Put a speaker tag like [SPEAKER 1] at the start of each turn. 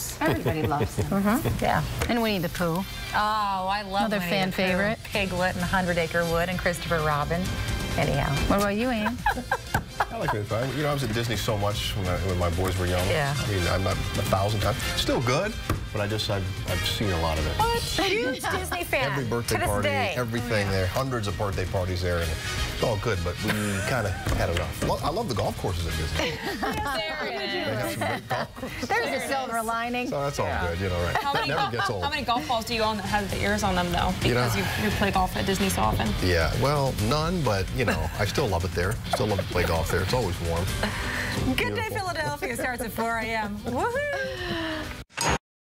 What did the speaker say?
[SPEAKER 1] Mouse.
[SPEAKER 2] Everybody loves him.
[SPEAKER 1] Mm-hmm. Yeah.
[SPEAKER 3] And Winnie the Pooh.
[SPEAKER 1] Oh, I love
[SPEAKER 3] Another
[SPEAKER 1] Winnie
[SPEAKER 3] fan
[SPEAKER 1] the Pooh,
[SPEAKER 3] favorite.
[SPEAKER 1] Piglet and Hundred Acre Wood and Christopher Robin. Anyhow.
[SPEAKER 3] What about you, Ann?
[SPEAKER 4] I like it. I, you know, I was at Disney so much when, I, when my boys were young.
[SPEAKER 1] Yeah.
[SPEAKER 4] I mean, I'm not a thousand times. Still good, but I just, I've, I've seen a lot of it.
[SPEAKER 1] What? Huge Disney fan.
[SPEAKER 4] Every birthday
[SPEAKER 1] to
[SPEAKER 4] party,
[SPEAKER 1] day.
[SPEAKER 4] everything oh, there. Hundreds of birthday parties there, and it's all good, but we kind of had enough. Lo- I love the golf courses at Disney.
[SPEAKER 1] There it
[SPEAKER 4] They
[SPEAKER 1] is.
[SPEAKER 4] have some great golf courses.
[SPEAKER 3] There's a silver lining.
[SPEAKER 4] So that's all good, you know, right?
[SPEAKER 5] How many,
[SPEAKER 4] never gets old.
[SPEAKER 5] how many golf balls do you own that have the ears on them, though?
[SPEAKER 4] You know-
[SPEAKER 5] Because you, you play golf at Disney so often.
[SPEAKER 4] Yeah, well, none, but, you know, I still love it there. Still love to play golf there. It's always warm.
[SPEAKER 1] Good day, Philadelphia starts at 4 a.m. Woohoo!